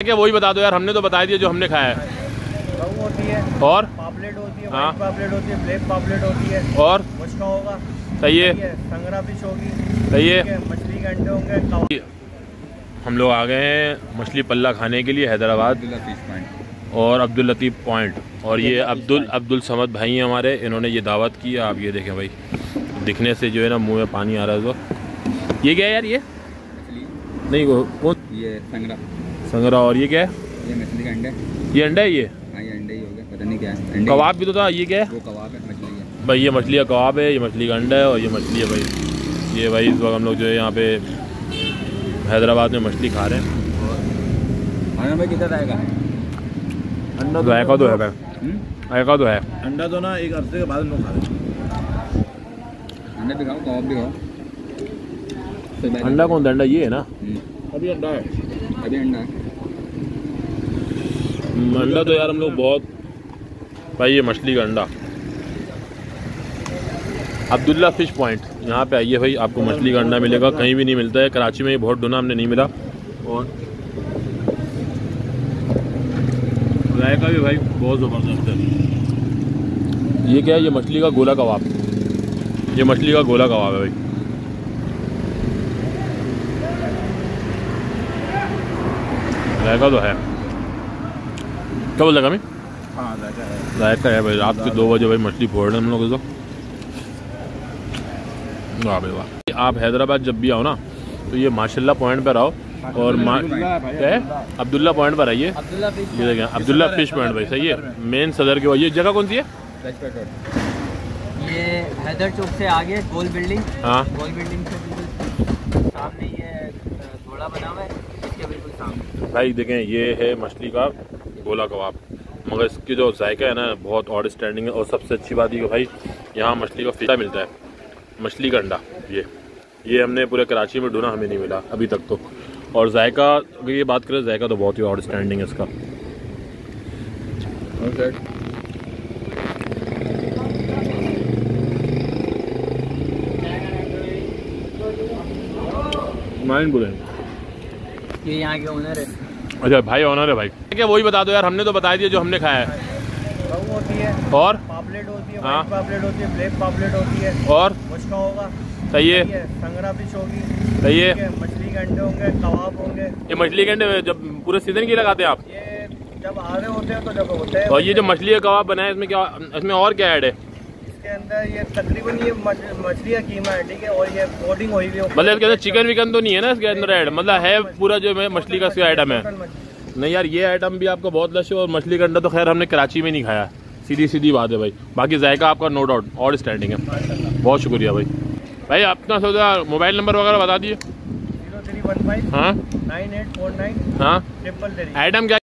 क्या वही बता दो यार हमने तो बता दिया जो हमने खाया है। होती है और? पापलेट होती है हाँ। पापलेट होती है ब्लैक पापलेट होती है। और? मुश्का होगा। सही है। संगरा फ़िश होगी। सही है। मछली के अंडे होंगे हम लोग आ गए हैं मछली पल्ला खाने के लिए हैदराबाद। और अब्दुल लतीफ़ पॉइंट और ये अब्दुल अब्दुल समद भाई हैं हमारे इन्होंने ये दावत की है आप ये देखें भाई। दिखने से जो है ना मुँह में पानी आ रहा है तो। ये क्या है यार ये? नहीं वो कौन ये संगरा। संगरा और ये क्या है? ये मछली का अंडा है। ये अंडा है ये? हाँ ये अंडे ही हो गया पता नहीं क्या है। कबाब भी तो था ये क्या है? वो कबाब है मछली है। भाई ये मछली का कबाब है ये मछली का अंडा है और ये मछली है भाई। ये भाई इस वक्त हम लोग जो है यहाँ पे हैदराबाद में मछली खा रहे हैं। खाना भाई कितना रहेगा अंडा जायका तो है भाई। हम्म? जायका तो है। अंडा तो ना एक हफ़्ते के बाद हम लोग खा रहे अंडा भी खाओ कबाब भी खाओ। अंडा कौन सा अंडा? ये है ना? हम्म, अभी अंडा है। अभी अंडा तो यार हम लोग बहुत भाई ये मछली का अंडा अब्दुल्ला फ़िश पॉइंट, यहाँ पे आइए भाई, आपको मछली का अंडा मिलेगा, कहीं भी नहीं मिलता है, कराची में ये बहुत ढूंढा हमने नहीं मिला। और जायका भी भाई बहुत ज़बरदस्त है। ये क्या है, ये मछली का गोला कबाब। ये मछली का गोला कबाब है भाई। जायका तो है। क्या बोल रहा मैं हाँ जायका है है भाई रात के दो बजे भाई मछली फोड़ रहे हम लोग तो वाह भाई वाह। आप हैदराबाद जब भी आओ ना तो ये माशाल्लाह पॉइंट पर आओ। और मा क्या है? अब्दुल्ला। पॉइंट पर आइए। ये देखें अब्दुल्ला फ़िश पॉइंट भाई सही है? मेन सदर के ये जगह कौन सी है? ये हैदर चौक से आगे गोल बिल्डिंग। हाँ। गोल बिल्डिंग से सामने ये घोड़ा बना हुआ है इसके बिल्कुल सामने। भाई देखें ये है मछली का गोला कबाब। मगर इसकी जो जायका है ना बहुत आउट स्टैंडिंग है और सबसे अच्छी बात ये भाई यहाँ मछली का फिशा मिलता है। मछली का अंडा ये। ये हमने पूरे कराची में ढूंढा हमें नहीं मिला अभी तक तो। और जायका अगर ये बात करें जायका तो बहुत ही आउट स्टैंडिंग है इसका। माइंड बोले। ये यहाँ के ओनर है। अच्छा भाई ऑनर है भाई। क्या वही बता दो यार हमने तो बता दिया जो हमने खाया है। होती है और? पापलेट होती है हाँ। पापलेट होती है ब्लैक पापलेट होती है। और? मुश्का होगा। सही है। ठीक संगरा फ़िश होगी सही है। मछली के अंडे होंगे कबाब होंगे। ये मछली के अंडे जब पूरे सीज़न की लगाते हैं आप? ये जब आ रहे होते हैं तो जब होते हैं। और ये जो मछली का कबाब बना है इसमें क्या इसमें और क्या ऐड है? इसके अंदर ये तकरीबन ये मछ- मछली का कीमा है ठीक है और ये कोडिंग हुई हुई मतलब इसके अंदर चिकन विकन तो नहीं है ना इसके अंदर ऐड मतलब है पूरा जो है मछली का आइटम है। नहीं यार ये आइटम भी आपका बहुत लश है और मछली का अंडा तो खैर हमने कराची में नहीं खाया। सीधी सीधी बात है भाई। बाकी जायका आपका नो डाउट और स्टैंडिंग है। बहुत शुक्रिया भाई। भाई अपना सोचा मोबाइल नंबर वगैरह बता दिए। हाँ? नाइन एट फोर नाइन हाँ? ट्रिपल आइटम क्या